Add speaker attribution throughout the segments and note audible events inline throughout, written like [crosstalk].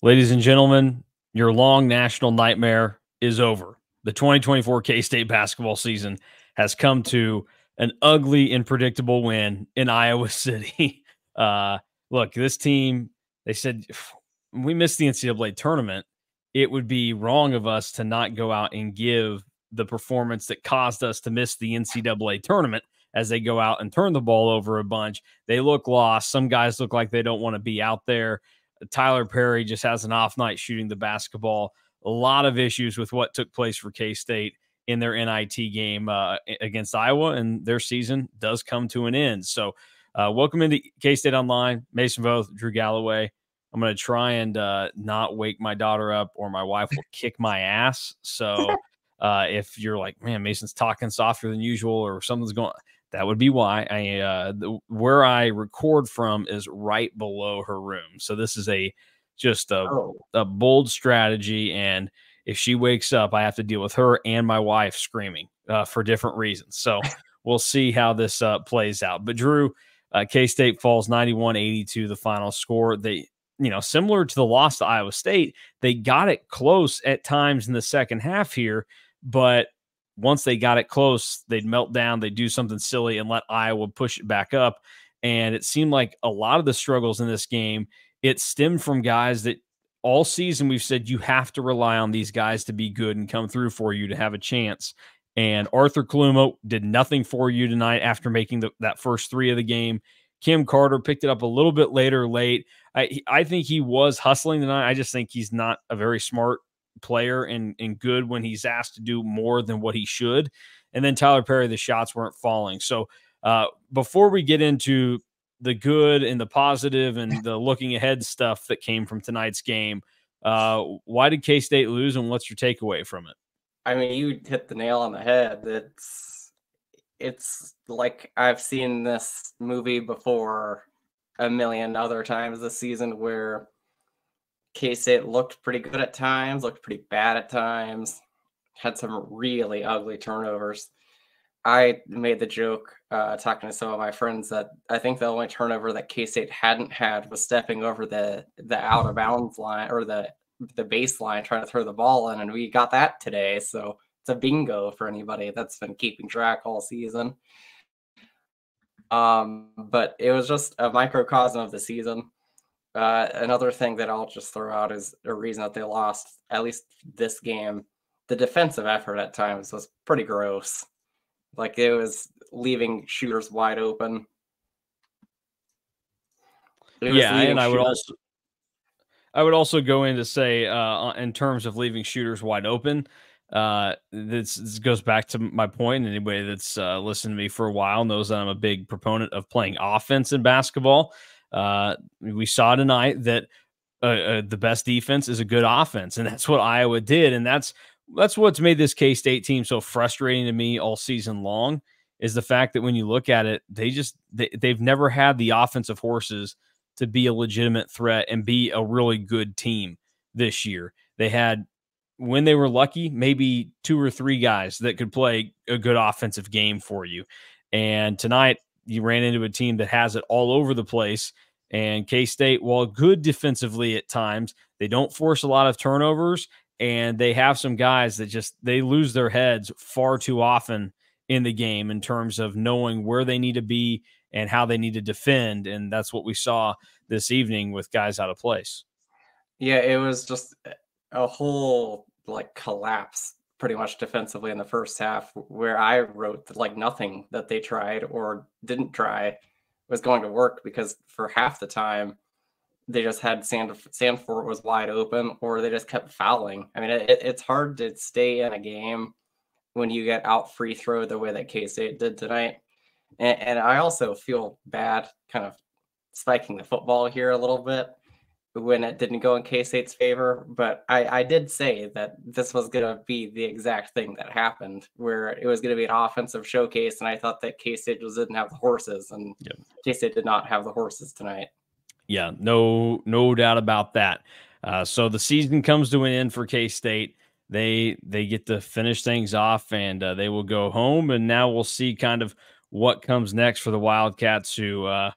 Speaker 1: Ladies and gentlemen, your long national nightmare is over. The 2024 K State basketball season has come to an ugly and predictable win in [laughs] Iowa City. [laughs] Uh, look, this team, they said we missed the NCAA tournament. It would be wrong of us to not go out and give the performance that caused us to miss the NCAA tournament as they go out and turn the ball over a bunch. They look lost. Some guys look like they don't want to be out there. Tylor Perry just has an off night shooting the basketball. A lot of issues with what took place for K State in their NIT game uh, against Iowa, and their season does come to an end. So, uh, welcome into K State Online. Mason Voth, Drew Galloway. I'm going to try and uh, not wake my daughter up, or my wife will kick my ass. So, [laughs] uh, if you're like, man, Mason's talking softer than usual, or something's going, that would be why I uh, the, where I record from is right below her room. So this is a just a, oh. a bold strategy, and if she wakes up, I have to deal with her and my wife screaming uh, for different reasons. So [laughs] we'll see how this uh, plays out. But Drew, uh, K State falls 91 82, the final score. They, you know, similar to the loss to Iowa State, they got it close at times in the second half here, but once they got it close, they'd melt down, they'd do something silly and let Iowa push it back up. And it seemed like a lot of the struggles in this game, it stemmed from guys that all season we've said you have to rely on these guys to be good and come through for you to have a chance. And Arthur Kaluma did nothing for you tonight after making the, that first three of the game. Cam Carter picked it up a little bit later, late. I, I think he was hustling tonight. I just think he's not a very smart player and, and good when he's asked to do more than what he should. And then Tylor Perry, the shots weren't falling. So uh, before we get into the good and the positive and the looking ahead stuff that came from tonight's game, uh, why did K State lose and what's your takeaway from it?
Speaker 2: I mean, you hit the nail on the head. It's it's like I've seen this movie before a million other times this season where K State looked pretty good at times, looked pretty bad at times, had some really ugly turnovers. I made the joke uh, talking to some of my friends that I think the only turnover that K State hadn't had was stepping over the the out of bounds line or the the baseline trying to throw the ball in, and we got that today. So it's a bingo for anybody that's been keeping track all season. Um, but it was just a microcosm of the season. Uh, another thing that I'll just throw out is a reason that they lost, at least this game. The defensive effort at times was pretty gross. Like it was leaving shooters wide open.
Speaker 1: Yeah, and I would also I would also go in to say uh, in terms of leaving shooters wide open. Uh, this, this goes back to my point. Anybody that's uh, listened to me for a while knows that I'm a big proponent of playing offense in basketball. Uh, we saw tonight that uh, uh, the best defense is a good offense, and that's what Iowa did, and that's that's what's made this K State team so frustrating to me all season long. Is the fact that when you look at it, they just they, they've never had the offensive horses to be a legitimate threat and be a really good team this year. They had when they were lucky, maybe two or three guys that could play a good offensive game for you. And tonight, you ran into a team that has it all over the place. And K State, while good defensively at times, they don't force a lot of turnovers and they have some guys that just they lose their heads far too often in the game in terms of knowing where they need to be and how they need to defend. And that's what we saw this evening with guys out of place.
Speaker 2: Yeah, it was just a whole like collapse pretty much defensively in the first half, where I wrote like nothing that they tried or didn't try was going to work because for half the time they just had Sand Sandfort was wide open or they just kept fouling. I mean, it, it's hard to stay in a game when you get out free throw the way that K State did tonight. And, and I also feel bad kind of spiking the football here a little bit when it didn't go in K State's favor. But I, I did say that this was going to be the exact thing that happened, where it was going to be an offensive showcase. And I thought that K State didn't have the horses, and yep. K State did not have the horses tonight.
Speaker 1: Yeah, no, no doubt about that. Uh, so the season comes to an end for K State. They they get to finish things off, and uh, they will go home. And now we'll see kind of what comes next for the Wildcats, who. Uh,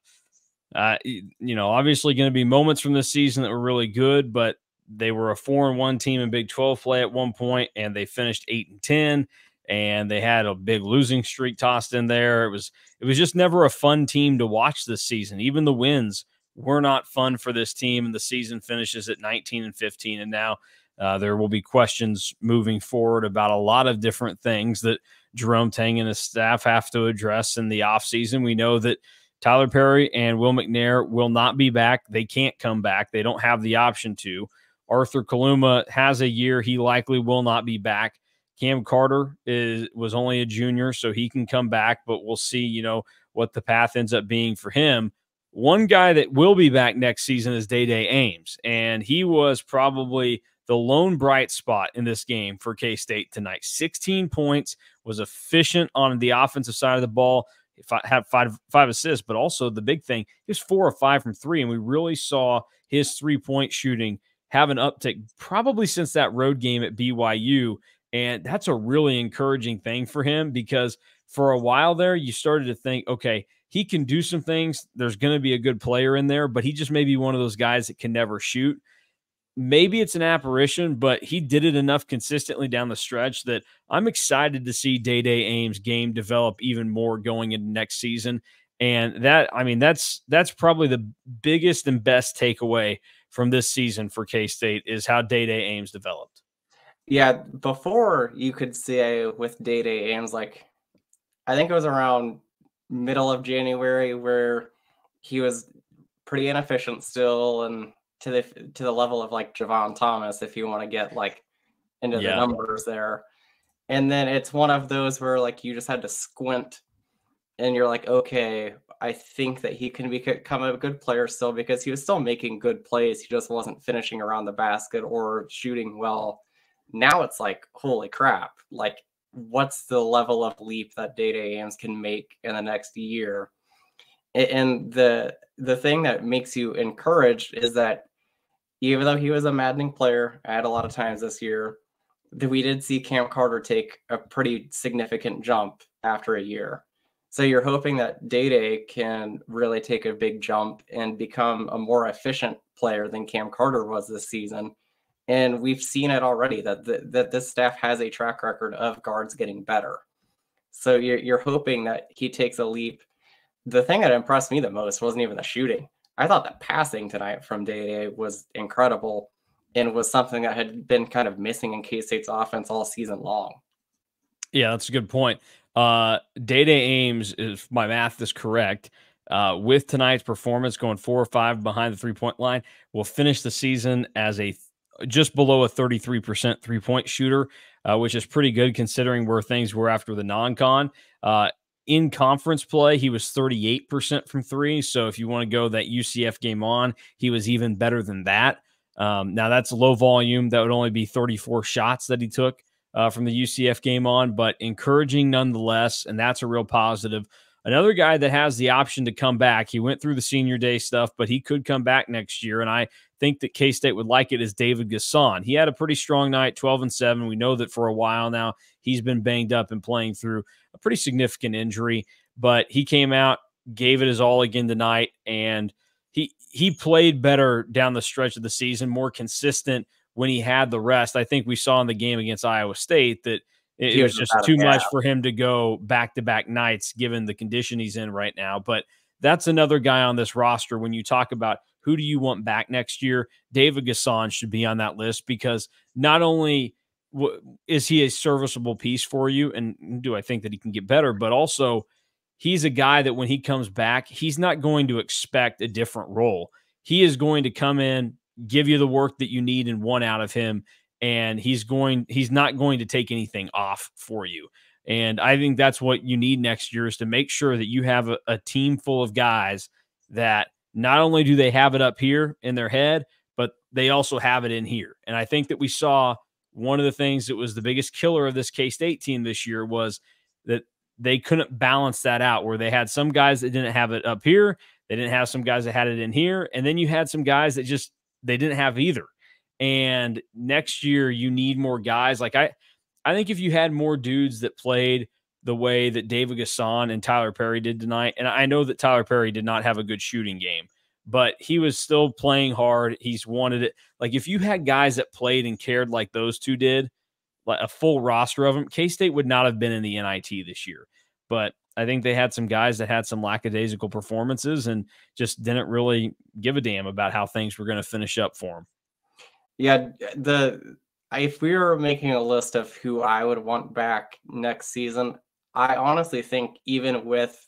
Speaker 1: uh, you know, obviously going to be moments from this season that were really good, but they were a four and one team in Big 12 play at one point, and they finished eight and 10 and they had a big losing streak tossed in there. It was it was just never a fun team to watch this season. Even the wins were not fun for this team, and the season finishes at 19 and 15. And now uh, there will be questions moving forward about a lot of different things that Jerome Tang and his staff have to address in the offseason. We know that Tylor Perry and Will McNair will not be back. They can't come back. They don't have the option to. Arthur Kaluma has a year. He likely will not be back. Cam Carter is was only a junior, so he can come back, but we'll see, you know, what the path ends up being for him. One guy that will be back next season is Dai Dai Ames, and he was probably the lone bright spot in this game for K State tonight. 16 points, was efficient on the offensive side of the ball. Had five five assists, but also the big thing, was four or five from three, and we really saw his three point shooting have an uptick probably since that road game at BYU. And that's a really encouraging thing for him because for a while there, you started to think, okay, he can do some things. There's going to be a good player in there, but he just may be one of those guys that can never shoot. Maybe it's an apparition, but he did it enough consistently down the stretch that I'm excited to see Dai Dai Ames' game develop even more going into next season. And that, I mean, that's that's probably the biggest and best takeaway from this season for K State is how Dai Dai Ames developed.
Speaker 2: Yeah, before you could say with Dai Dai Ames, like I think it was around middle of January where he was pretty inefficient still, and to the to the level of like Jevon Thomas, if you want to get like into yeah. the numbers there. And then it's one of those where like you just had to squint and you're like, okay, I think that he can become a good player still because he was still making good plays. He just wasn't finishing around the basket or shooting well now it's like, holy crap, like what's the level of leap that Dai Ames can make in the next year? And the the thing that makes you encouraged is that even though he was a maddening player at a lot of times this year, we did see Cam Carter take a pretty significant jump after a year. So you're hoping that Dai Dai can really take a big jump and become a more efficient player than Cam Carter was this season and we've seen it already that the, that this staff has a track record of guards getting better. So you're you're hoping that he takes a leap. The thing that impressed me the most wasn't even the shooting. I thought the passing tonight from Dai Dai was incredible and was something that had been kind of missing in K State's offense all season long.
Speaker 1: Yeah, that's a good point. Uh, Dai Dai Ames, if my math is correct, uh, with tonight's performance going four or five behind the three point line, will finish the season as a just below a 33% three point shooter, uh, which is pretty good considering where things were after the non con. Uh, in conference play, he was 38% from three. So if you want to go that UCF game on, he was even better than that. Um, now that's low volume. That would only be 34 shots that he took uh, from the UCF game on, but encouraging nonetheless. And that's a real positive. Another guy that has the option to come back. He went through the senior day stuff, but he could come back next year. And I think that K State would like it is David N'Guessan. He had a pretty strong night, 12 and 7. We know that for a while now he's been banged up and playing through a pretty significant injury, but he came out, gave it his all again tonight, and he he played better down the stretch of the season, more consistent when he had the rest. I think we saw in the game against Iowa State that it, it was just too much for him to go back to back nights given the condition he's in right now. But that's another guy on this roster when you talk about who do you want back next year? David N'Guessan should be on that list because not only is he a serviceable piece for you, and do I think that he can get better, but also he's a guy that when he comes back, he's not going to expect a different role. He is going to come in, give you the work that you need and want out of him, and he's going he's not going to take anything off for you. And I think that's what you need next year is to make sure that you have a, a team full of guys that not only do they have it up here in their head, but they also have it in here. And I think that we saw one of the things that was the biggest killer of this K State team this year was that they couldn't balance that out where they had some guys that didn't have it up here, they didn't have some guys that had it in here, and then you had some guys that just they didn't have either. And next year you need more guys. Like I I think if you had more dudes that played the way that David N'Guessan and Tylor Perry did tonight. And I know that Tylor Perry did not have a good shooting game, but he was still playing hard. He's wanted it. Like if you had guys that played and cared like those two did, like a full roster of them, K State would not have been in the NIT this year. But I think they had some guys that had some lackadaisical performances and just didn't really give a damn about how things were going to finish up for them.
Speaker 2: Yeah, the if we were making a list of who I would want back next season, I honestly think even with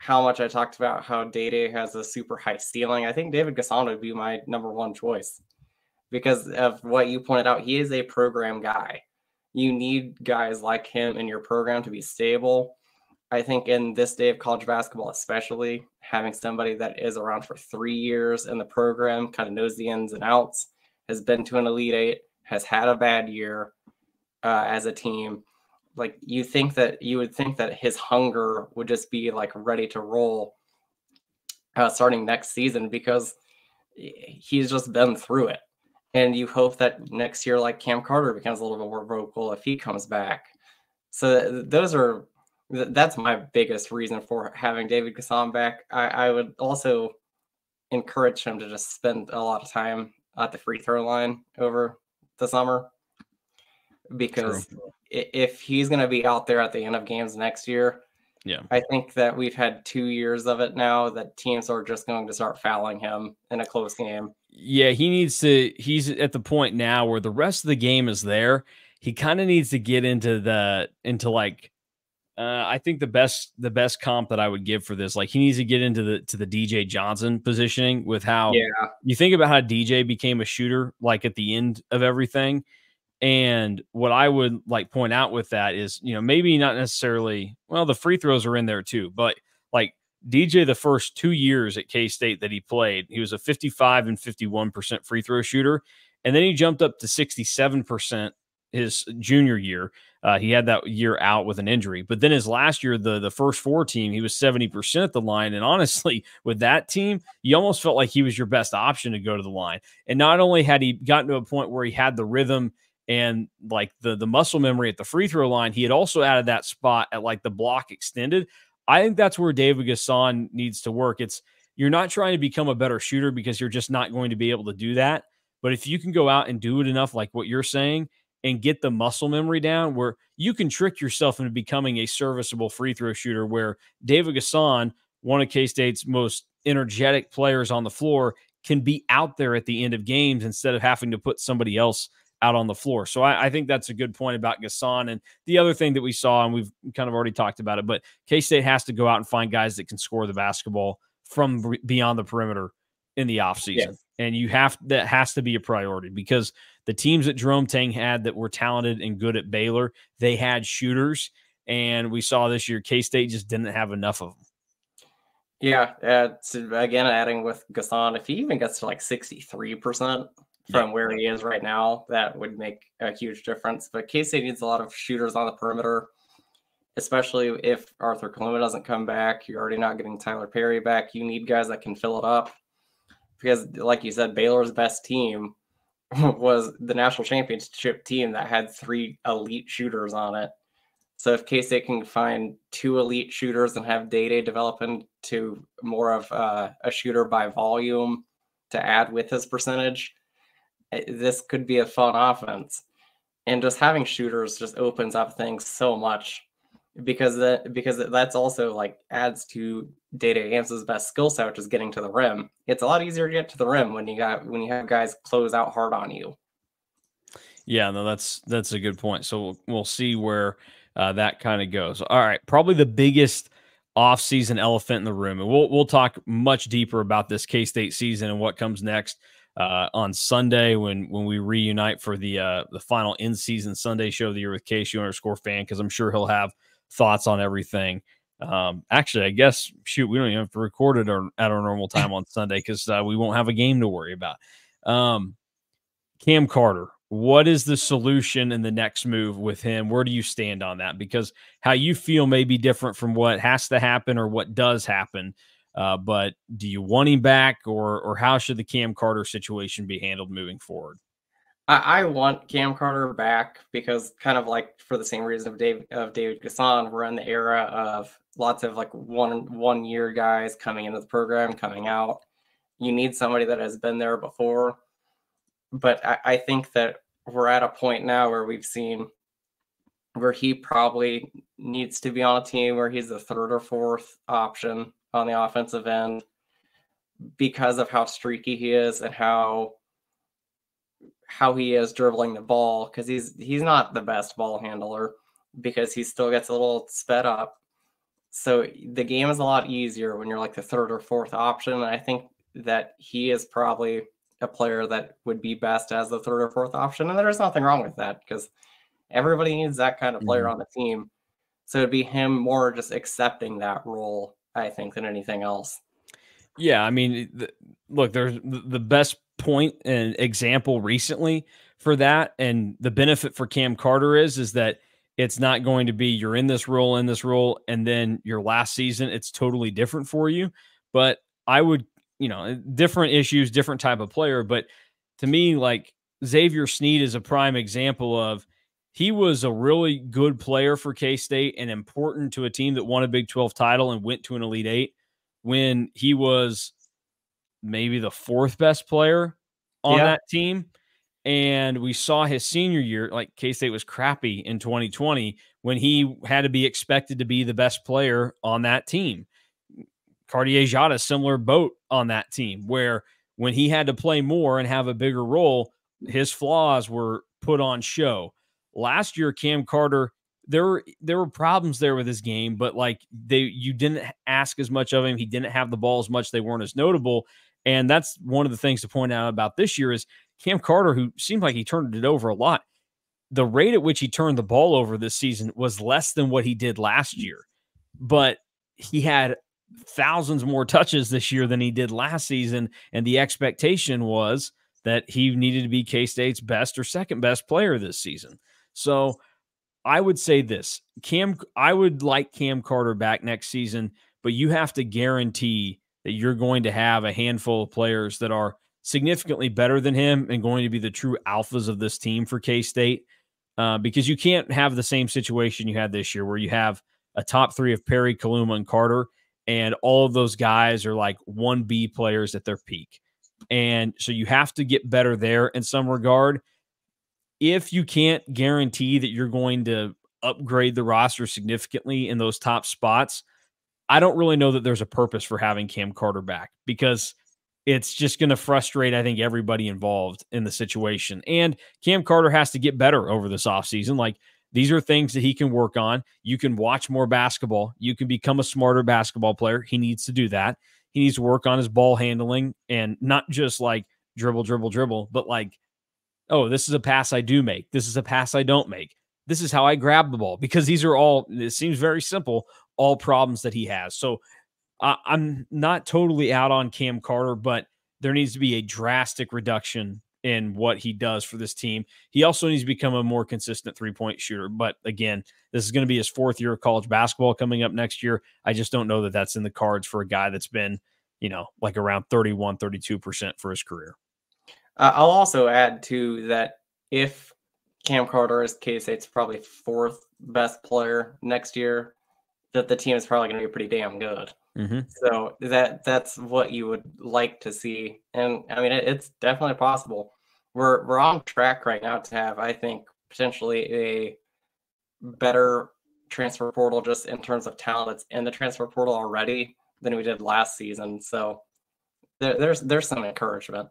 Speaker 2: how much I talked about how Dai has a super high ceiling, I think David N'Guessan would be my number one choice because of what you pointed out. He is a program guy. You need guys like him in your program to be stable. I think in this day of college basketball, especially having somebody that is around for three years in the program, kind of knows the ins and outs, has been to an Elite Eight, has had a bad year uh, as a team. Like you think that you would think that his hunger would just be like ready to roll uh, starting next season because he's just been through it. And you hope that next year, like Cam Carter becomes a little bit more vocal if he comes back. So those are that's my biggest reason for having David N'Guessan back. I, I would also encourage him to just spend a lot of time at the free throw line over the summer because True. if he's going to be out there at the end of games next year,
Speaker 1: yeah,
Speaker 2: I think that we've had two years of it now that teams are just going to start fouling him in a close game.
Speaker 1: Yeah, he needs to. He's at the point now where the rest of the game is there. He kind of needs to get into the into like uh, I think the best the best comp that I would give for this, like he needs to get into the to the DJ Johnson positioning with how
Speaker 2: yeah.
Speaker 1: you think about how DJ became a shooter, like at the end of everything. And what I would like point out with that is, you know, maybe not necessarily, well, the free throws are in there too, but like DJ, the first two years at K State that he played, he was a 55 and 51% free throw shooter. And then he jumped up to 67% his junior year. Uh, he had that year out with an injury, but then his last year, the the first four team, he was seventy percent at the line. And honestly, [laughs] with that team, you almost felt like he was your best option to go to the line. And not only had he gotten to a point where he had the rhythm and like the the muscle memory at the free throw line, he had also added that spot at like the block extended. I think that's where David N'Guessan needs to work. It's you're not trying to become a better shooter because you're just not going to be able to do that. But if you can go out and do it enough, like what you're saying, and get the muscle memory down where you can trick yourself into becoming a serviceable free throw shooter where David N'Guessan, one of K-State's most energetic players on the floor, can be out there at the end of games instead of having to put somebody else out on the floor. So I, I think that's a good point about N'Guessan. And the other thing that we saw, and we've kind of already talked about it, but K-State has to go out and find guys that can score the basketball from beyond the perimeter in the offseason. Yeah. And you have that has to be a priority because – the teams that Jerome Tang had that were talented and good at Baylor, they had shooters. And we saw this year, K State just didn't have enough of them.
Speaker 2: Yeah. Uh, so again, adding with N'Guessan, if he even gets to like 63% from yeah. where he is right now, that would make a huge difference. But K State needs a lot of shooters on the perimeter, especially if Arthur Kaluma doesn't come back. You're already not getting Tylor Perry back. You need guys that can fill it up. Because, like you said, Baylor's best team [laughs] was the national championship team that had three elite shooters on it. So if K State can find two elite shooters and have Dai develop into more of uh, a shooter by volume to add with his percentage, this could be a fun offense. And just having shooters just opens up things so much because that because that's also like adds to Dai Dai Ames's best skill set, which is getting to the rim. It's a lot easier to get to the rim when you got when you have guys close out hard on you.
Speaker 1: Yeah, no, that's that's a good point. So we'll, we'll see where uh, that kind of goes. All right, probably the biggest off-season elephant in the room, and we'll we'll talk much deeper about this K State season and what comes next uh, on Sunday when when we reunite for the uh, the final in-season Sunday show of the year with KSU underscore fan because I'm sure he'll have thoughts on everything. Um, actually, I guess shoot, we don't even have to record it or, at our normal time on Sunday because uh, we won't have a game to worry about. Um, Cam Carter, what is the solution and the next move with him? Where do you stand on that? Because how you feel may be different from what has to happen or what does happen. Uh, but do you want him back, or or how should the Cam Carter situation be handled moving forward?
Speaker 2: I, I, want Cam Carter back because kind of like for the same reason of Dave of David N'Guessan, we're in the era of lots of like one one year guys coming into the program, coming out. you need somebody that has been there before. But I, I think that we're at a point now where we've seen where he probably needs to be on a team where he's the third or fourth option on the offensive end because of how streaky he is and how how he is dribbling the ball because he's he's not the best ball handler because he still gets a little sped up. So the game is a lot easier when you're like the third or fourth option. And I think that he is probably a player that would be best as the third or fourth option. And there's nothing wrong with that because everybody needs that kind of player mm-hmm. on the team. So it'd be him more just accepting that role, I think, than anything else.
Speaker 1: Yeah, I mean, look, there's the best point and example recently for that, and the benefit for Cam Carter is is that it's not going to be you're in this role in this role, and then your last season it's totally different for you. But I would, you know, different issues, different type of player. But to me, like Xavier Sneed is a prime example of he was a really good player for K State and important to a team that won a Big 12 title and went to an Elite Eight when he was maybe the fourth best player on yeah. that team. And we saw his senior year, like K State was crappy in 2020 when he had to be expected to be the best player on that team. Cartier Diarra, similar boat on that team, where when he had to play more and have a bigger role, his flaws were put on show. Last year, Cam Carter there were there were problems there with his game, but like they you didn't ask as much of him. He didn't have the ball as much. They weren't as notable. And that's one of the things to point out about this year is Cam Carter, who seemed like he turned it over a lot. The rate at which he turned the ball over this season was less than what he did last year, but he had thousands more touches this year than he did last season. And the expectation was that he needed to be K State's best or second best player this season. So I would say this Cam, I would like Cam Carter back next season, but you have to guarantee that you're going to have a handful of players that are significantly better than him and going to be the true alphas of this team for K State. Uh, because you can't have the same situation you had this year where you have a top three of Perry, Kaluma, and Carter, and all of those guys are like 1B players at their peak. And so you have to get better there in some regard if you can't guarantee that you're going to upgrade the roster significantly in those top spots, I don't really know that there's a purpose for having Cam Carter back because it's just going to frustrate, I think, everybody involved in the situation. And Cam Carter has to get better over this offseason. Like, these are things that he can work on. You can watch more basketball. You can become a smarter basketball player. He needs to do that. He needs to work on his ball handling and not just like dribble, dribble, dribble, but like oh, this is a pass I do make. This is a pass I don't make. This is how I grab the ball because these are all, it seems very simple, all problems that he has. So uh, I'm not totally out on Cam Carter, but there needs to be a drastic reduction in what he does for this team. He also needs to become a more consistent three point shooter. But again, this is going to be his fourth year of college basketball coming up next year. I just don't know that that's in the cards for a guy that's been, you know, like around 31, 32% for his career.
Speaker 2: Uh, I'll also add to that if Cam Carter is K State's probably fourth best player next year, that the team is probably going to be pretty damn good. Mm-hmm. So that that's what you would like to see, and I mean it, it's definitely possible. We're we're on track right now to have, I think, potentially a better transfer portal just in terms of talent that's in the transfer portal already than we did last season. So there, there's there's some encouragement.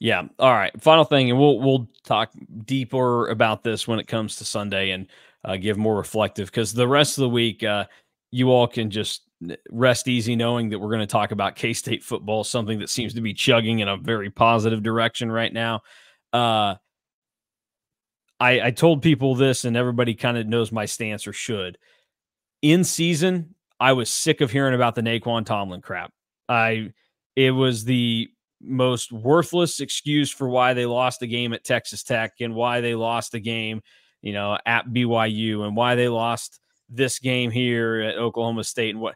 Speaker 1: Yeah. All right. Final thing, and we'll we'll talk deeper about this when it comes to Sunday and uh, give more reflective because the rest of the week, uh, you all can just rest easy knowing that we're going to talk about K State football, something that seems to be chugging in a very positive direction right now. Uh, I, I told people this, and everybody kind of knows my stance or should. In season, I was sick of hearing about the Nae'Qwan Tomlin crap. I it was the most worthless excuse for why they lost the game at Texas Tech and why they lost the game, you know, at BYU and why they lost this game here at Oklahoma State and what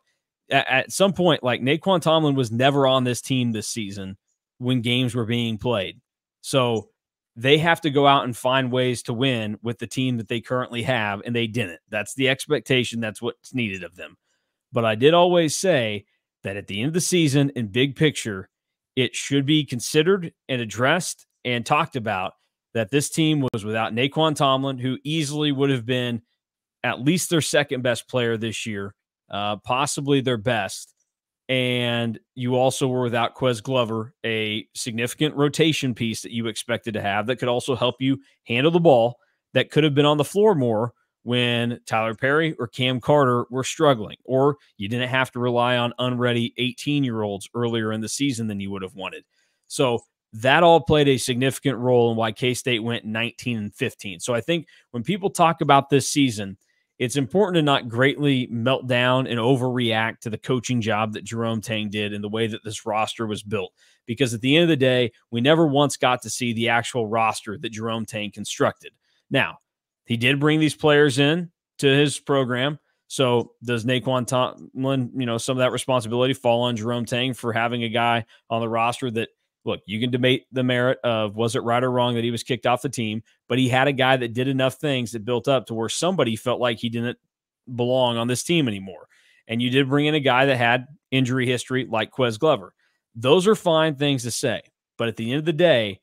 Speaker 1: at, at some point like Nae'Qwan Tomlin was never on this team this season when games were being played. So they have to go out and find ways to win with the team that they currently have and they didn't. That's the expectation, that's what's needed of them. But I did always say that at the end of the season in big picture it should be considered and addressed and talked about that this team was without Nae'Qwan Tomlin, who easily would have been at least their second best player this year, uh, possibly their best. And you also were without Ques Glover, a significant rotation piece that you expected to have that could also help you handle the ball, that could have been on the floor more when Tylor Perry or Cam Carter were struggling, or you didn't have to rely on unready 18 year olds earlier in the season than you would have wanted. So that all played a significant role in why K State went 19 and 15. So I think when people talk about this season, it's important to not greatly melt down and overreact to the coaching job that Jerome Tang did and the way that this roster was built. Because at the end of the day, we never once got to see the actual roster that Jerome Tang constructed. Now, he did bring these players in to his program. So does Nae'Qwan Tomlin, you know, some of that responsibility fall on Jerome Tang for having a guy on the roster that – look, you can debate the merit of was it right or wrong that he was kicked off the team, but he had a guy that did enough things that built up to where somebody felt like he didn't belong on this team anymore. And you did bring in a guy that had injury history like Ques Glover. Those are fine things to say. But at the end of the day,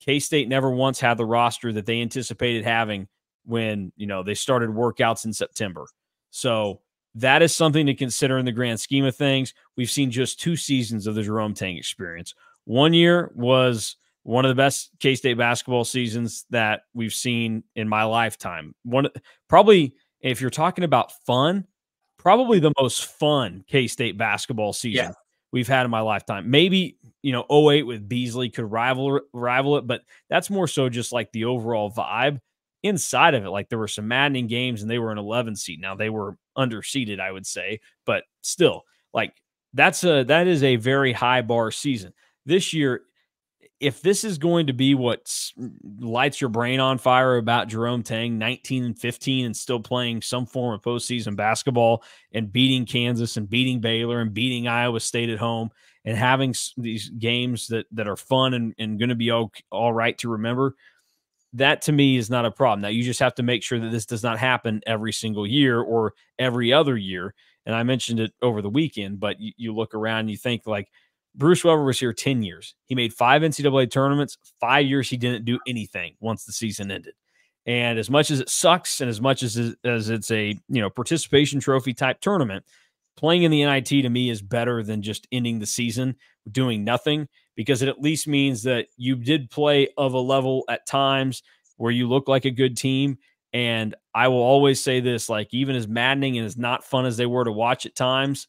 Speaker 1: K State never once had the roster that they anticipated having when, you know, they started workouts in September. So that is something to consider in the grand scheme of things. We've seen just two seasons of the Jerome Tang experience. One year was one of the best K State basketball seasons that we've seen in my lifetime. One probably if you're talking about fun, probably the most fun K State basketball season yeah. we've had in my lifetime. Maybe you know 08 with Beasley could rival rival it, but that's more so just like the overall vibe inside of it. Like there were some maddening games and they were an 11 seed. Now they were underseeded, I would say, but still, like that's a that is a very high bar season this year, if this is going to be what lights your brain on fire about Jerome Tang, 19 and 15, and still playing some form of postseason basketball and beating Kansas and beating Baylor and beating Iowa State at home and having these games that that are fun and, and going to be all, all right to remember, that to me is not a problem. Now you just have to make sure that this does not happen every single year or every other year. And I mentioned it over the weekend, but you, you look around and you think like Bruce Weber was here 10 years. He made five NCAA tournaments, five years he didn't do anything once the season ended. And as much as it sucks and as much as, as it's a, you know, participation trophy type tournament, playing in the NIT to me is better than just ending the season doing nothing because it at least means that you did play of a level at times where you look like a good team. And I will always say this like, even as maddening and as not fun as they were to watch at times,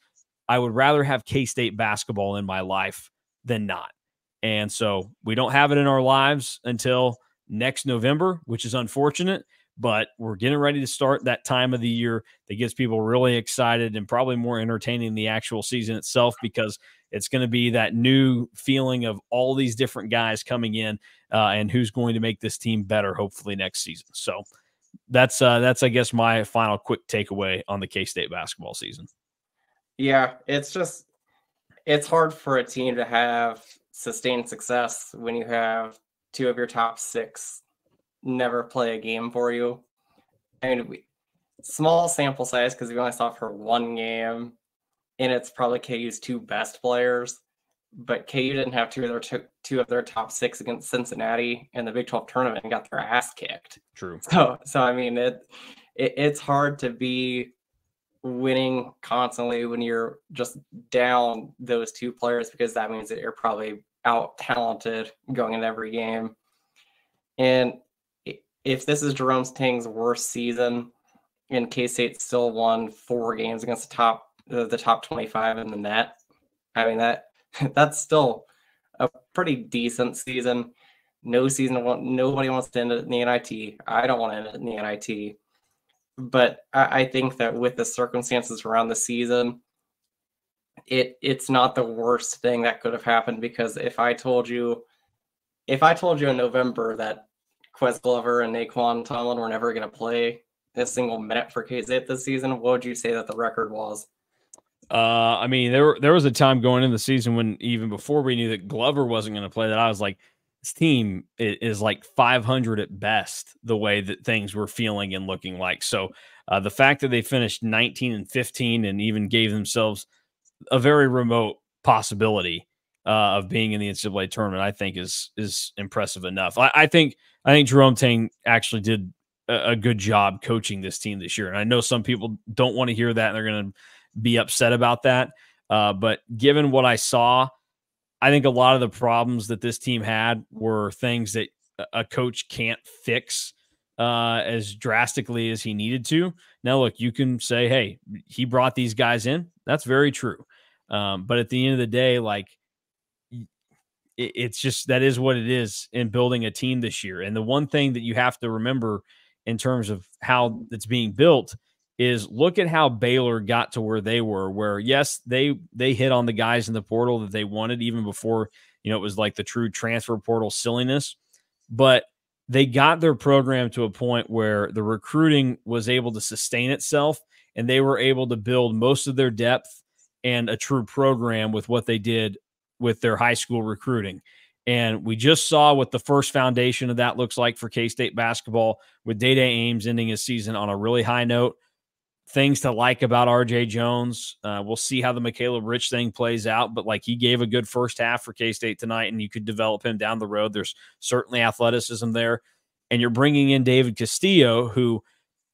Speaker 1: I would rather have K State basketball in my life than not. And so we don't have it in our lives until next November, which is unfortunate, but we're getting ready to start that time of the year that gets people really excited and probably more entertaining the actual season itself because it's going to be that new feeling of all these different guys coming in uh, and who's going to make this team better hopefully next season. So that's uh, that's I guess my final quick takeaway on the K State basketball season.
Speaker 2: Yeah, it's just it's hard for a team to have sustained success when you have two of your top six never play a game for you. I mean, we, small sample size because we only saw for one game, and it's probably KU's two best players. But KU didn't have two of their two, two of their top six against Cincinnati in the Big 12 tournament and got their ass kicked.
Speaker 1: True. [laughs]
Speaker 2: So, so I mean, it, it it's hard to be winning constantly when you're just down those two players because that means that you're probably out talented going in every game. And if this is Jerome Tang's worst season, and K State still won four games against the top the top 25 in the net, I mean that [laughs] that's still a pretty decent season. No season, nobody wants to end it in the NIT. I don't want to end it in the NIT but I, I think that with the circumstances around the season, it it's not the worst thing that could have happened because if I told you if I told you in November that Ques Glover and Nae'Qwan Tomlin were never going to play a single minute for KZ this season, what would you say that the record was?
Speaker 1: Uh, I mean, there there was a time going in the season when even before we knew that Glover wasn't going to play, that I was like, this team is like 500 at best the way that things were feeling and looking like so uh, the fact that they finished 19 and 15 and even gave themselves a very remote possibility uh, of being in the NCAA tournament, I think is is impressive enough. I, I think I think Jerome Tang actually did a, a, good job coaching this team this year, and I know some people don't want to hear that and they're going to be upset about that. Uh, but given what I saw, I think a lot of the problems that this team had were things that a coach can't fix uh, as drastically as he needed to. Now, look, you can say, hey, he brought these guys in. That's very true. Um, but at the end of the day, like, it's just that is what it is in building a team this year. And the one thing that you have to remember in terms of how it's being built is look at how Baylor got to where they were, where yes, they they hit on the guys in the portal that they wanted even before, you know, it was like the true transfer portal silliness. But they got their program to a point where the recruiting was able to sustain itself and they were able to build most of their depth and a true program with what they did with their high school recruiting. And we just saw what the first foundation of that looks like for K State basketball with Dai Ames ending his season on a really high note. Things to like about RJ Jones. Uh, we'll see how the Macaleb Rich thing plays out, but like he gave a good first half for K State tonight, and you could develop him down the road. There's certainly athleticism there. And you're bringing in David Castillo, who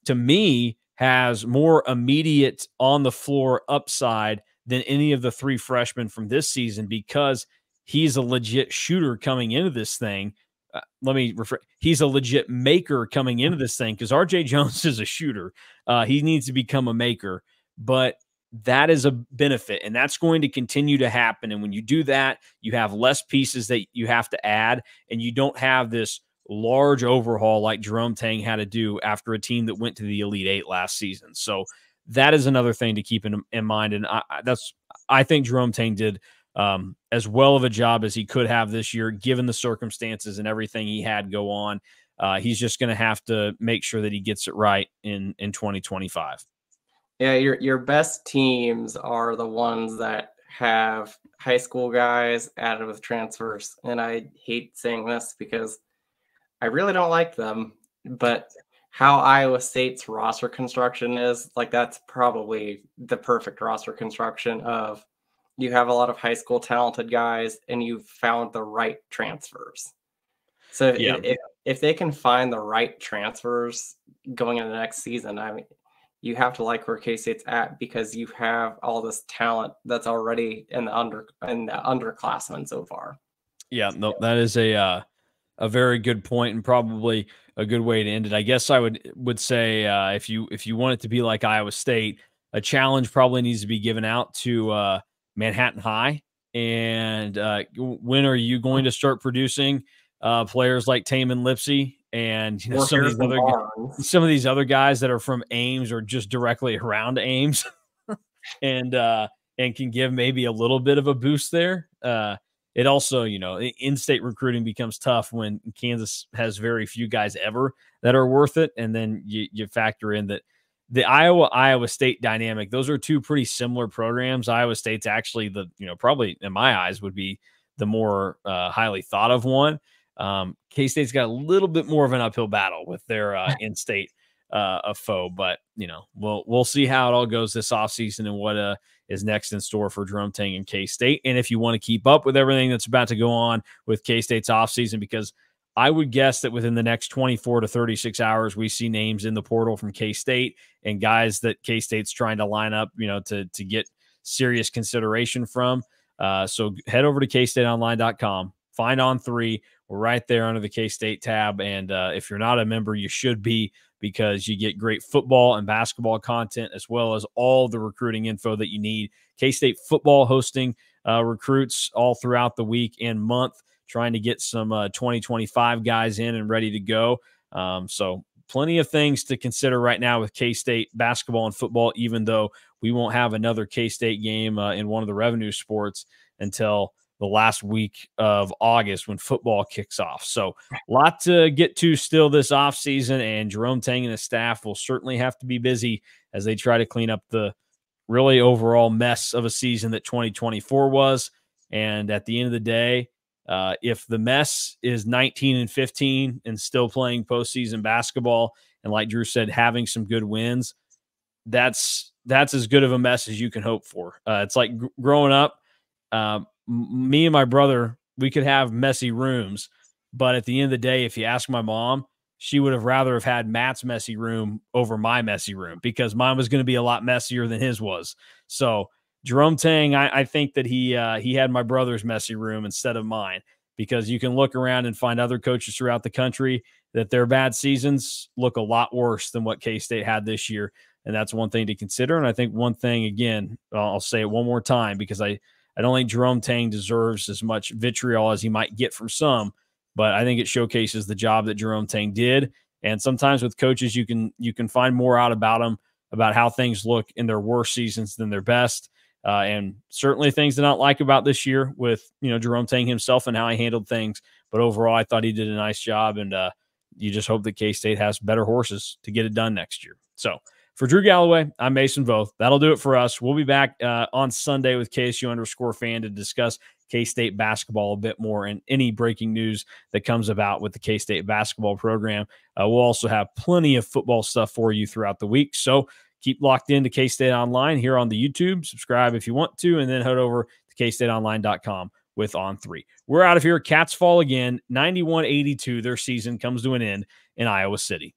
Speaker 1: to me has more immediate on the floor upside than any of the three freshmen from this season because he's a legit shooter coming into this thing. Uh, let me refer. He's a legit maker coming into this thing because RJ Jones [laughs] is a shooter. Uh, he needs to become a maker, but that is a benefit, and that's going to continue to happen. And when you do that, you have less pieces that you have to add, and you don't have this large overhaul like Jerome Tang had to do after a team that went to the Elite Eight last season. So that is another thing to keep in, in mind. And I, that's I think Jerome Tang did um, as well of a job as he could have this year, given the circumstances and everything he had go on. Uh, he's just going to have to make sure that he gets it right in in 2025.
Speaker 2: Yeah, your your best teams are the ones that have high school guys added with transfers, and I hate saying this because I really don't like them, but how Iowa State's roster construction is, like that's probably the perfect roster construction of you have a lot of high school talented guys and you've found the right transfers. So yeah. if, if they can find the right transfers going into the next season, I mean, you have to like where K State's at because you have all this talent that's already in the under in the underclassmen so far.
Speaker 1: Yeah, no, that is a uh, a very good point and probably a good way to end it. I guess I would would say uh, if you if you want it to be like Iowa State, a challenge probably needs to be given out to uh, Manhattan High. And uh, when are you going to start producing uh, players like Tamin Lipsey and you know, some of these other some of these other guys that are from Ames or just directly around Ames, [laughs] and uh, and can give maybe a little bit of a boost there. Uh, it also, you know, in-state recruiting becomes tough when Kansas has very few guys ever that are worth it, and then you, you factor in that the Iowa Iowa State dynamic. Those are two pretty similar programs. Iowa State's actually the you know probably in my eyes would be the more uh, highly thought of one. Um, K State's got a little bit more of an uphill battle with their uh, [laughs] in-state uh, a foe, but you know we'll we'll see how it all goes this offseason and what uh is next in store for Jerome Tang and K State. And if you want to keep up with everything that's about to go on with K State's offseason, because I would guess that within the next 24 to 36 hours, we see names in the portal from K State and guys that K State's trying to line up, you know, to, to get serious consideration from. Uh, so head over to kstateonline.com, find on three. We're right there under the K State tab. And uh, if you're not a member, you should be because you get great football and basketball content as well as all the recruiting info that you need. K State football hosting uh, recruits all throughout the week and month, trying to get some uh, 2025 guys in and ready to go. Um, so, plenty of things to consider right now with K State basketball and football, even though we won't have another K State game uh, in one of the revenue sports until the last week of August when football kicks off. So, a lot to get to still this offseason, and Jerome Tang and his staff will certainly have to be busy as they try to clean up the really overall mess of a season that 2024 was. And at the end of the day, uh, if the mess is 19 and 15 and still playing postseason basketball, and like Drew said, having some good wins, that's that's as good of a mess as you can hope for. Uh, it's like growing up. Um, m- me and my brother, we could have messy rooms, but at the end of the day, if you ask my mom, she would have rather have had Matt's messy room over my messy room because mine was going to be a lot messier than his was. So Jerome Tang, I, I think that he uh, he had my brother's messy room instead of mine because you can look around and find other coaches throughout the country that their bad seasons look a lot worse than what K State had this year. And that's one thing to consider. And I think one thing, again, I'll say it one more time because I, I don't think Jerome Tang deserves as much vitriol as he might get from some, but I think it showcases the job that Jerome Tang did. And sometimes with coaches, you can you can find more out about them, about how things look in their worst seasons than their best. Uh, and certainly things to not like about this year with you know Jerome Tang himself and how he handled things. But overall, I thought he did a nice job, and uh, you just hope that K State has better horses to get it done next year. So for Drew Galloway, I'm Mason Voth. That'll do it for us. We'll be back uh, on Sunday with KSU underscore fan to discuss K State basketball a bit more and any breaking news that comes about with the K State basketball program. Uh, we'll also have plenty of football stuff for you throughout the week. So keep locked into K State Online here on the YouTube. Subscribe if you want to, and then head over to kstateonline.com with On Three. We're out of here. Cats fall again, 91 82. Their season comes to an end in Iowa City.